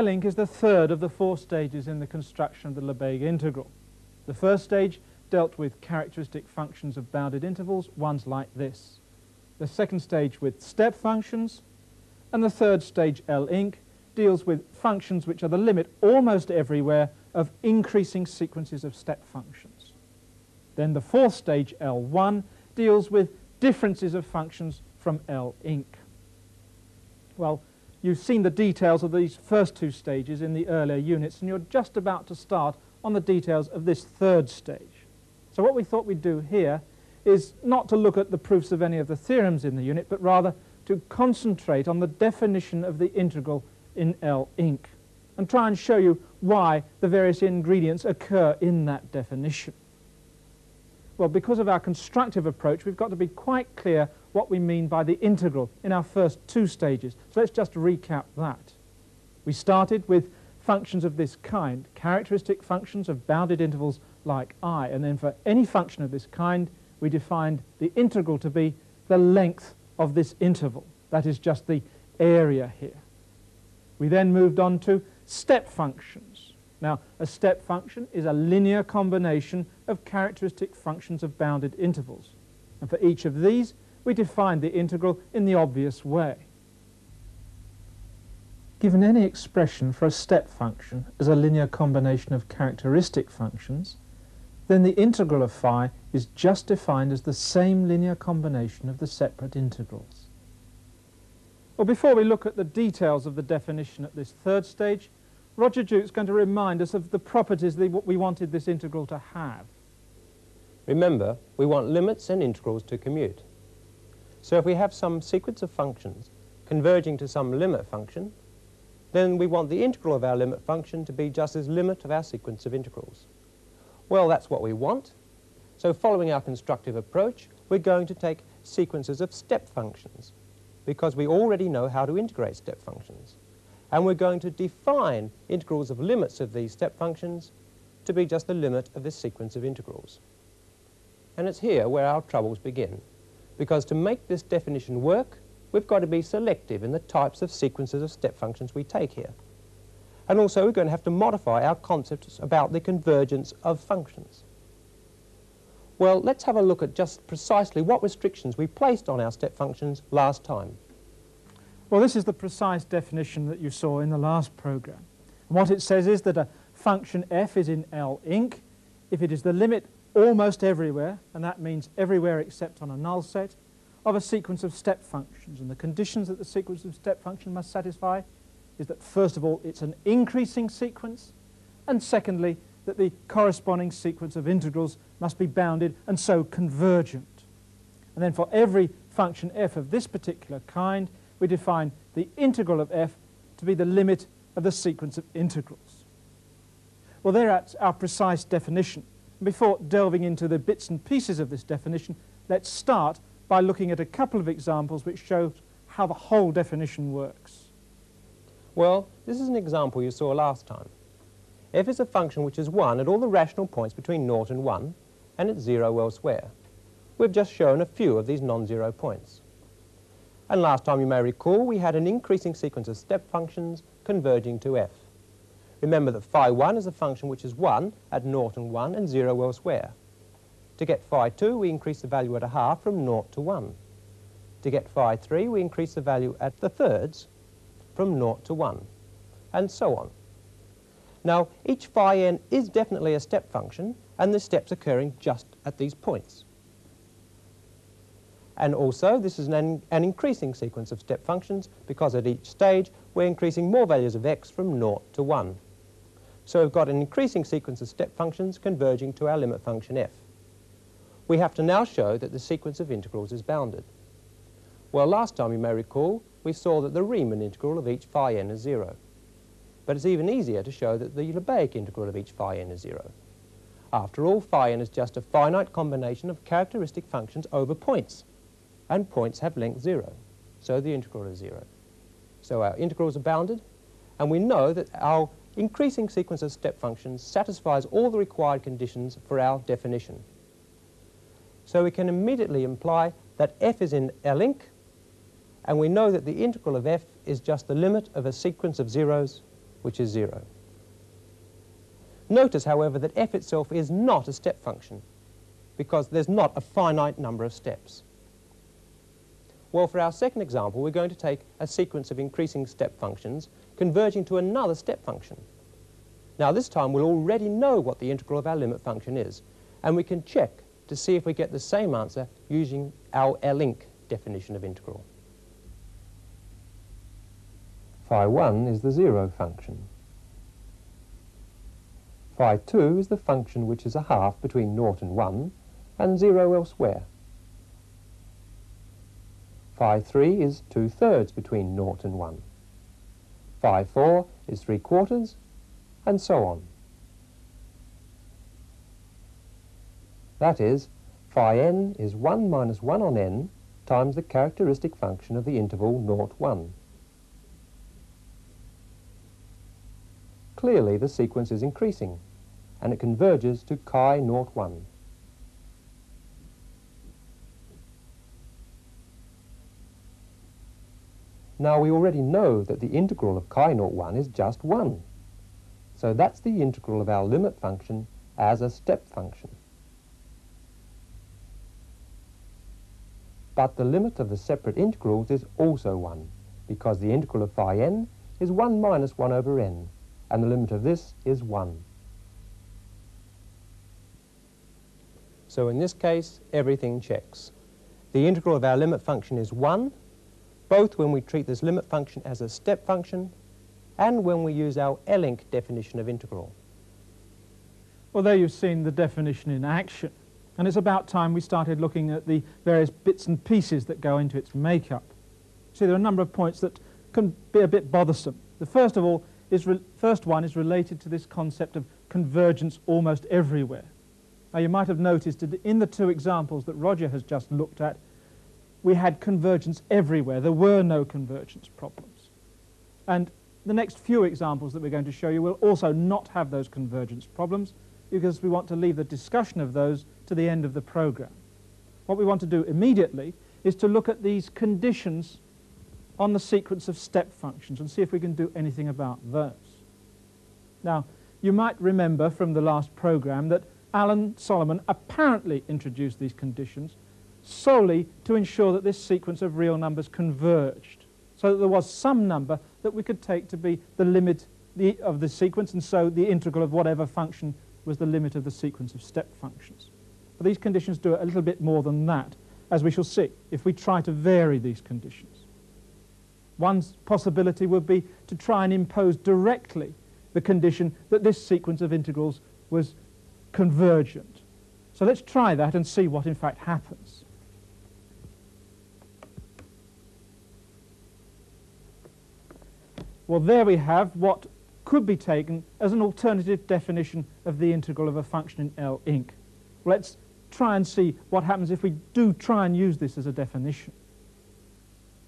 L-inc is the third of the four stages in the construction of the Lebesgue integral. The first stage dealt with characteristic functions of bounded intervals, ones like this. The second stage with step functions, and the third stage, L-inc, deals with functions which are the limit almost everywhere of increasing sequences of step functions. Then the fourth stage, L1, deals with differences of functions from L-inc. Well, You've seen the details of these first two stages in the earlier units, and you're just about to start on the details of this third stage. So what we thought we'd do here is not to look at the proofs of any of the theorems in the unit, but rather to concentrate on the definition of the integral in L-inc and try and show you why the various ingredients occur in that definition. Well, because of our constructive approach, we've got to be quite clear what we mean by the integral in our first two stages. So let's just recap that. We started with functions of this kind, characteristic functions of bounded intervals like i, and then for any function of this kind, we defined the integral to be the length of this interval. That is just the area here. We then moved on to step functions. Now, a step function is a linear combination of characteristic functions of bounded intervals. And for each of these, we define the integral in the obvious way. Given any expression for a step function as a linear combination of characteristic functions, then the integral of phi is just defined as the same linear combination of the separate integrals. Well, before we look at the details of the definition at this third stage, Roger Duke's going to remind us of the properties that we wanted this integral to have. Remember, we want limits and integrals to commute. So if we have some sequence of functions converging to some limit function, then we want the integral of our limit function to be just as limit of our sequence of integrals. Well, that's what we want. So following our constructive approach, we're going to take sequences of step functions because we already know how to integrate step functions. And we're going to define integrals of limits of these step functions to be just the limit of this sequence of integrals. And it's here where our troubles begin because to make this definition work, we've got to be selective in the types of sequences of step functions we take here. And also we're going to have to modify our concepts about the convergence of functions. Well, let's have a look at just precisely what restrictions we placed on our step functions last time. Well, this is the precise definition that you saw in the last program. What it says is that a function f is in L-inc if it is the limit almost everywhere, and that means everywhere except on a null set, of a sequence of step functions. And the conditions that the sequence of step function must satisfy is that, first of all, it's an increasing sequence, and secondly, that the corresponding sequence of integrals must be bounded and so convergent. And then for every function f of this particular kind, we define the integral of f to be the limit of the sequence of integrals. Well, there's our precise definition. Before delving into the bits and pieces of this definition, let's start by looking at a couple of examples which show how the whole definition works. Well, this is an example you saw last time. f is a function which is 1 at all the rational points between 0 and 1, and it's 0 elsewhere. We've just shown a few of these non-zero points. And last time you may recall we had an increasing sequence of step functions converging to f. Remember that phi 1 is a function which is 1 at 0 and 1 and 0 elsewhere. To get phi 2 we increase the value at a half from 0 to 1. To get phi 3 we increase the value at the thirds from 0 to 1 and so on. Now each phi n is definitely a step function and the steps occurring just at these points. And also, this is an, an, increasing sequence of step functions because at each stage we're increasing more values of x from 0 to 1. So we've got an increasing sequence of step functions converging to our limit function f. We have to now show that the sequence of integrals is bounded. Well, last time you may recall, we saw that the Riemann integral of each phi n is 0. But it's even easier to show that the Lebesgue integral of each phi n is 0. After all, phi n is just a finite combination of characteristic functions over points and points have length 0. So the integral is 0. So our integrals are bounded, and we know that our increasing sequence of step functions satisfies all the required conditions for our definition. So we can immediately imply that f is in L-inc, and we know that the integral of f is just the limit of a sequence of zeros, which is 0. Notice, however, that f itself is not a step function, because there's not a finite number of steps. Well, for our second example, we're going to take a sequence of increasing step functions converging to another step function. Now, this time we'll already know what the integral of our limit function is, and we can check to see if we get the same answer using our L-inc definition of integral. Phi 1 is the zero function. Phi 2 is the function which is a half between 0 and 1 and 0 elsewhere. Phi 3 is 2 thirds between 0 and 1. Phi 4 is 3 quarters, and so on. That is, phi n is 1 minus 1 on n times the characteristic function of the interval 0, 1. Clearly the sequence is increasing, and it converges to chi 0, 1. Now we already know that the integral of chi naught 1 is just 1. So that's the integral of our limit function as a step function. But the limit of the separate integrals is also 1, because the integral of phi n is 1 minus 1 over n, and the limit of this is 1. So in this case, everything checks. The integral of our limit function is 1, both when we treat this limit function as a step function and when we use our L-inc definition of integral. Well, there you've seen the definition in action. And it's about time we started looking at the various bits and pieces that go into its makeup. See, there are a number of points that can be a bit bothersome. The first of all is first one is related to this concept of convergence almost everywhere. Now, you might have noticed that in the two examples that Roger has just looked at, we had convergence everywhere. There were no convergence problems. And the next few examples that we're going to show you will also not have those convergence problems because we want to leave the discussion of those to the end of the program. What we want to do immediately is to look at these conditions on the sequence of step functions and see if we can do anything about those. Now, you might remember from the last program that Alan Solomon apparently introduced these conditions solely to ensure that this sequence of real numbers converged, so that there was some number that we could take to be the limit the, of the sequence, and so the integral of whatever function was the limit of the sequence of step functions. But these conditions do a little bit more than that, as we shall see, if we try to vary these conditions. One possibility would be to try and impose directly the condition that this sequence of integrals was convergent. So let's try that and see what in fact happens. Well, there we have what could be taken as an alternative definition of the integral of a function in L-inc. Let's try and see what happens if we do try and use this as a definition.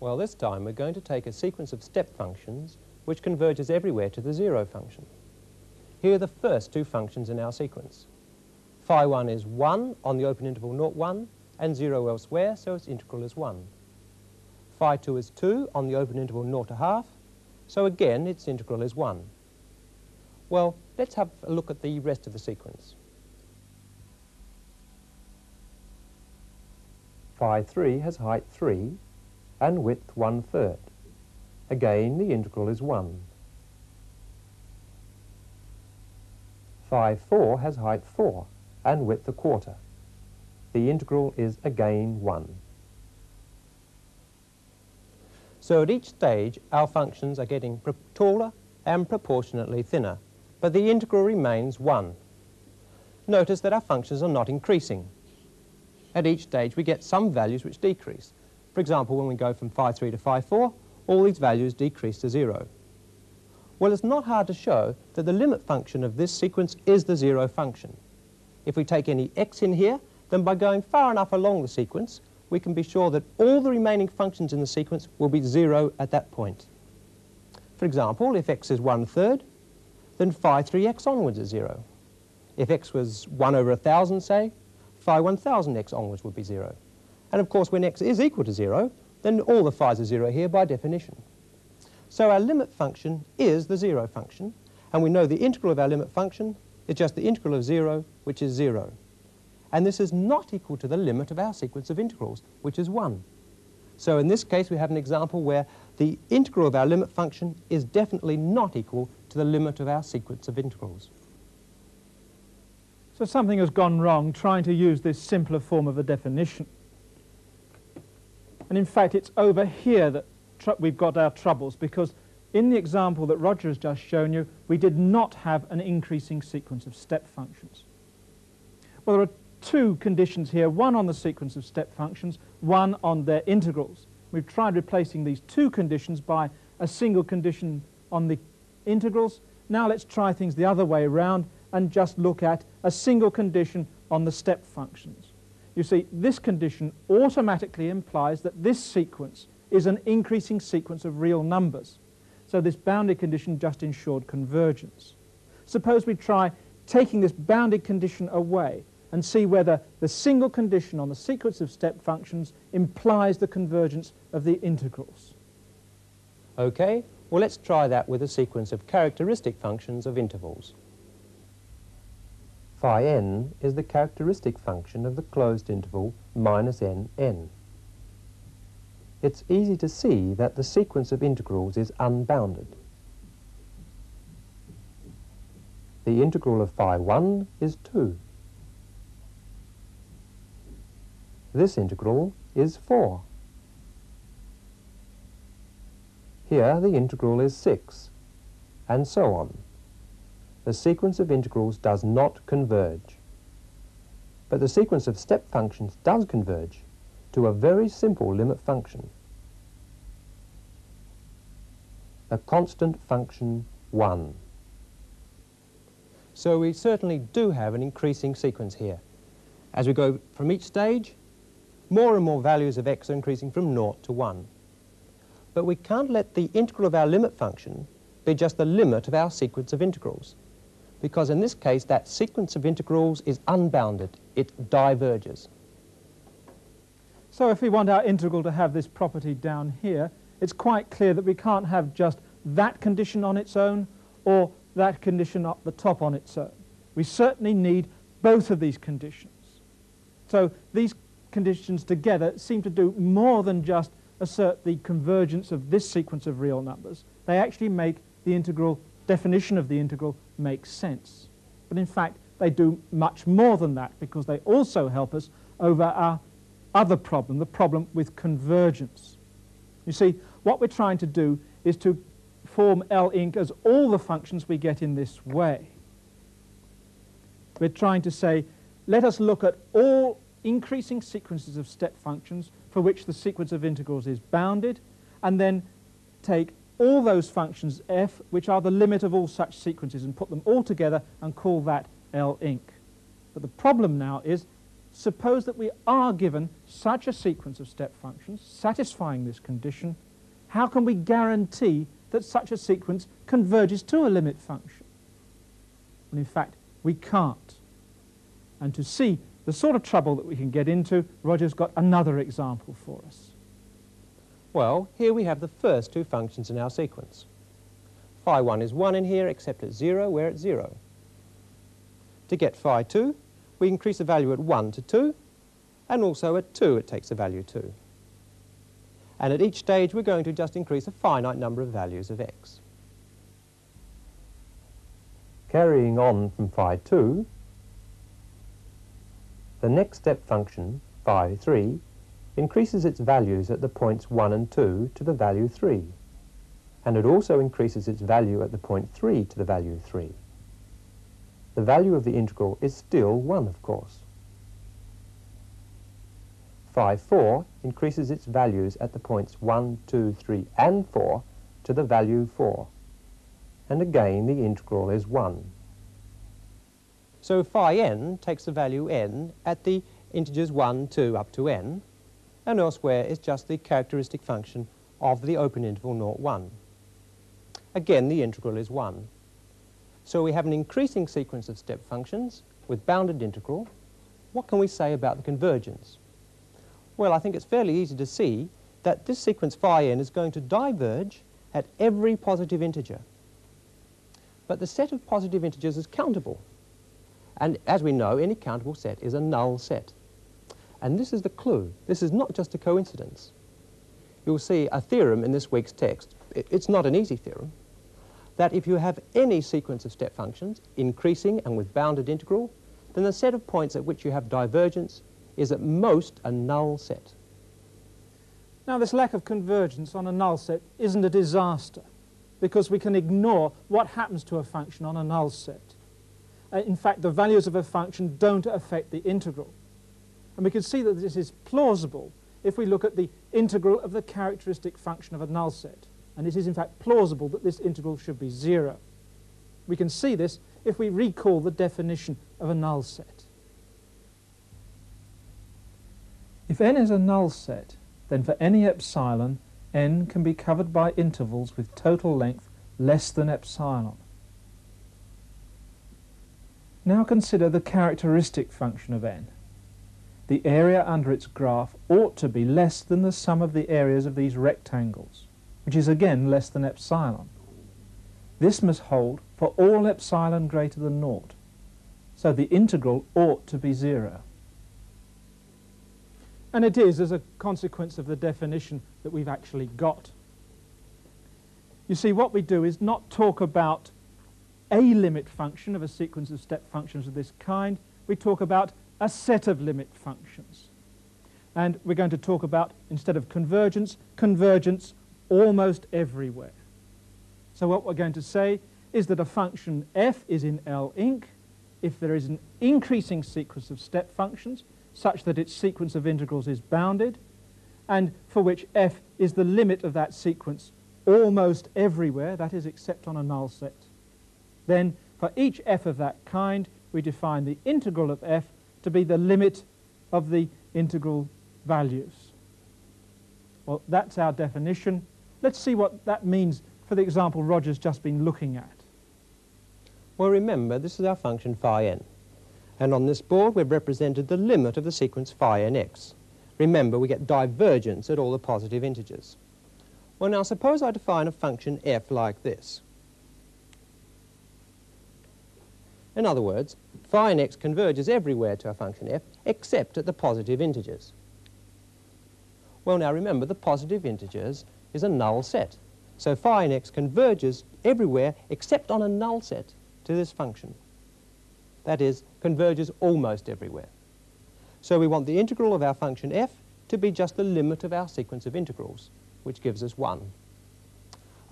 Well, this time we're going to take a sequence of step functions which converges everywhere to the zero function. Here are the first two functions in our sequence. Phi 1 is 1 on the open interval 0, 1, and 0 elsewhere, so its integral is 1. phi 2 is 2 on the open interval 0 to half, so again its integral is 1. Well, let's have a look at the rest of the sequence. Phi 3 has height 3 and width 1 third. Again, the integral is 1. Phi 4 has height 4 and width a quarter. The integral is again 1. So at each stage, our functions are getting taller and proportionately thinner, but the integral remains 1. Notice that our functions are not increasing. At each stage, we get some values which decrease. For example, when we go from phi 3 to phi 4, all these values decrease to 0. Well, it's not hard to show that the limit function of this sequence is the zero function. If we take any x in here, then by going far enough along the sequence, we can be sure that all the remaining functions in the sequence will be zero at that point. For example, if x is one third, then phi 3x onwards is zero. If x was 1 over 1,000, say, phi 1,000x onwards would be zero. And of course, when x is equal to zero, then all the phi's are zero here by definition. So our limit function is the zero function, and we know the integral of our limit function is just the integral of zero, which is zero. And this is not equal to the limit of our sequence of integrals, which is one. So in this case, we have an example where the integral of our limit function is definitely not equal to the limit of our sequence of integrals. So something has gone wrong trying to use this simpler form of a definition. And in fact, it's over here that we've got our troubles because in the example that Roger has just shown you, we did not have an increasing sequence of step functions. Well, there are two conditions here, one on the sequence of step functions, one on their integrals. We've tried replacing these two conditions by a single condition on the integrals. Now let's try things the other way around and just look at a single condition on the step functions. You see, this condition automatically implies that this sequence is an increasing sequence of real numbers. So this bounded condition just ensured convergence. Suppose we try taking this bounded condition away and see whether the single condition on the sequence of step functions implies the convergence of the integrals. Okay, well let's try that with a sequence of characteristic functions of intervals. Phi n is the characteristic function of the closed interval minus n n it's easy to see that the sequence of integrals is unbounded. The integral of phi 1 is 2. This integral is 4. Here the integral is 6, and so on. The sequence of integrals does not converge. But the sequence of step functions does converge to a very simple limit function. A constant function 1. So we certainly do have an increasing sequence here. As we go from each stage, more and more values of x are increasing from 0 to 1. But we can't let the integral of our limit function be just the limit of our sequence of integrals. Because in this case, that sequence of integrals is unbounded. It diverges. So if we want our integral to have this property down here, it's quite clear that we can't have just that condition on its own or that condition up the top on its own. We certainly need both of these conditions. So these conditions together seem to do more than just assert the convergence of this sequence of real numbers. They actually make the integral definition of the integral make sense. But in fact, they do much more than that because they also help us over our other problem, the problem with convergence. You see, what we're trying to do is to form L inc as all the functions we get in this way. We're trying to say, let us look at all increasing sequences of step functions for which the sequence of integrals is bounded, and then take all those functions f, which are the limit of all such sequences, and put them all together and call that L inc. But the problem now is suppose that we are given such a sequence of step functions satisfying this condition, how can we guarantee that such a sequence converges to a limit function? Well, in fact, we can't. And to see the sort of trouble that we can get into, Roger's got another example for us. Well, here we have the first two functions in our sequence. Phi 1 is 1 in here, except at 0, where it's 0. To get phi 2, we increase the value at 1 to 2, and also at 2 it takes the value 2. And at each stage we're going to just increase a finite number of values of x. Carrying on from phi 2, the next step function, phi 3, increases its values at the points 1 and 2 to the value 3 and it also increases its value at the point 3 to the value 3. The value of the integral is still 1, of course. Phi 4 increases its values at the points 1, 2, 3, and 4 to the value 4. And again, the integral is 1. So phi n takes the value n at the integers 1, 2, up to n, and elsewhere is just the characteristic function of the open interval 0, 1. Again, the integral is 1. So we have an increasing sequence of step functions with bounded integral. What can we say about the convergence? Well, I think it's fairly easy to see that this sequence phi n is going to diverge at every positive integer. But the set of positive integers is countable. And as we know, any countable set is a null set. And this is the clue. This is not just a coincidence. You'll see a theorem in this week's text. It's not an easy theorem, that if you have any sequence of step functions, increasing and with bounded integral, then the set of points at which you have divergence is at most a null set. Now, this lack of convergence on a null set isn't a disaster because we can ignore what happens to a function on a null set. Uh, in fact, the values of a function don't affect the integral. And we can see that this is plausible if we look at the integral of the characteristic function of a null set and it is in fact plausible that this integral should be zero. We can see this if we recall the definition of a null set. If n is a null set, then for any epsilon, n can be covered by intervals with total length less than epsilon. Now consider the characteristic function of n. The area under its graph ought to be less than the sum of the areas of these rectangles which is again less than epsilon. This must hold for all epsilon greater than naught. So the integral ought to be zero. And it is as a consequence of the definition that we've actually got. You see, what we do is not talk about a limit function of a sequence of step functions of this kind. We talk about a set of limit functions. And we're going to talk about, instead of convergence, convergence almost everywhere. So what we're going to say is that a function f is in L inc if there is an increasing sequence of step functions such that its sequence of integrals is bounded and for which f is the limit of that sequence almost everywhere, that is except on a null set. Then for each f of that kind we define the integral of f to be the limit of the integral values. Well, that's our definition. Let's see what that means for the example Roger's just been looking at. Well, remember, this is our function phi n. And on this board, we've represented the limit of the sequence phi nx. Remember, we get divergence at all the positive integers. Well, now, suppose I define a function f like this. In other words, phi x converges everywhere to a function f except at the positive integers. Well, now remember, the positive integers is a null set. So phi x converges everywhere except on a null set to this function. That is, converges almost everywhere. So we want the integral of our function f to be just the limit of our sequence of integrals, which gives us 1.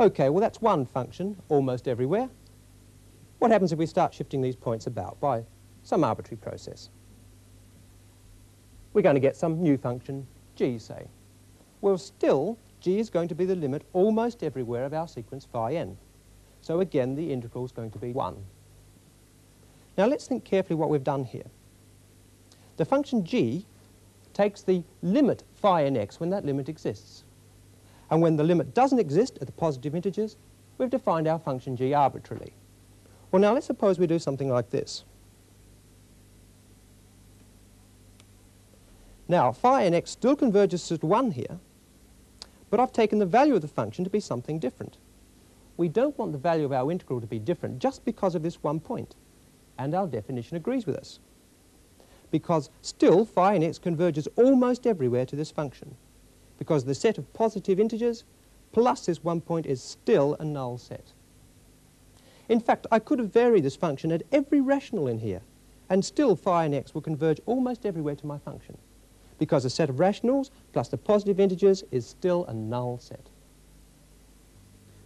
Okay, well that's one function almost everywhere. What happens if we start shifting these points about by some arbitrary process? We're going to get some new function, g, say. Well, still, g is going to be the limit almost everywhere of our sequence phi n. So again, the integral is going to be 1. Now let's think carefully what we've done here. The function g takes the limit phi nx when that limit exists. And when the limit doesn't exist at the positive integers, we've defined our function g arbitrarily. Well, now let's suppose we do something like this. Now, phi n x still converges to 1 here, but I've taken the value of the function to be something different. We don't want the value of our integral to be different just because of this one point, and our definition agrees with us. Because still phi n x converges almost everywhere to this function, because the set of positive integers plus this one point is still a null set. In fact, I could have varied this function at every rational in here, and still phi n x will converge almost everywhere to my function, because the set of rationals plus the positive integers is still a null set.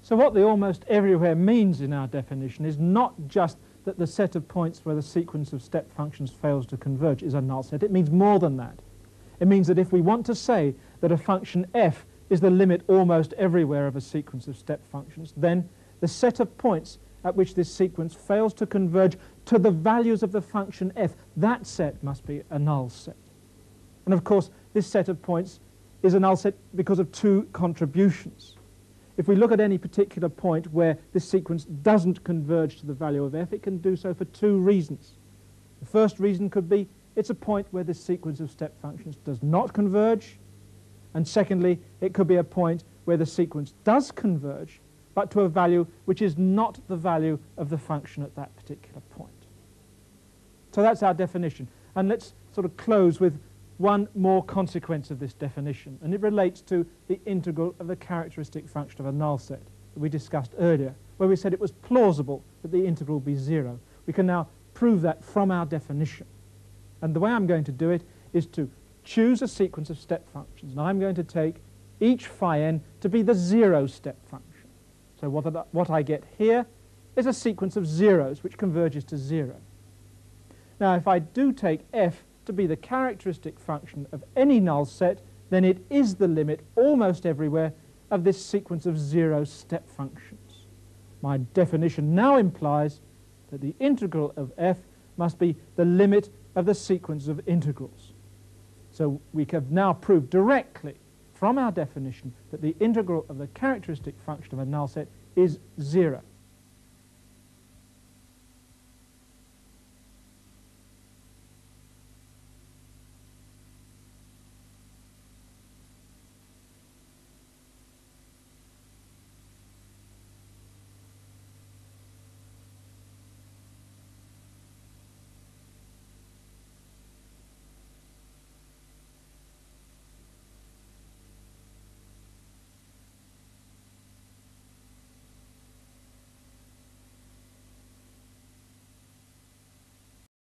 So what the almost everywhere means in our definition is not just that the set of points where the sequence of step functions fails to converge is a null set. It means more than that. It means that if we want to say that a function f is the limit almost everywhere of a sequence of step functions, then the set of points at which this sequence fails to converge to the values of the function f, that set must be a null set. And of course, this set of points is a null set because of two contributions. If we look at any particular point where this sequence doesn't converge to the value of f, it can do so for two reasons. The first reason could be it's a point where this sequence of step functions does not converge. And secondly, it could be a point where the sequence does converge, but to a value which is not the value of the function at that particular point. So that's our definition. And let's sort of close with one more consequence of this definition, and it relates to the integral of the characteristic function of a null set that we discussed earlier, where we said it was plausible that the integral be zero. We can now prove that from our definition. And the way I'm going to do it is to choose a sequence of step functions, and I'm going to take each phi n to be the zero step function. So what, what I get here is a sequence of zeros which converges to zero. Now if I do take f to be the characteristic function of any null set, then it is the limit almost everywhere of this sequence of zero step functions. My definition now implies that the integral of f must be the limit of the sequence of integrals. So we have now proved directly from our definition that the integral of the characteristic function of a null set is zero.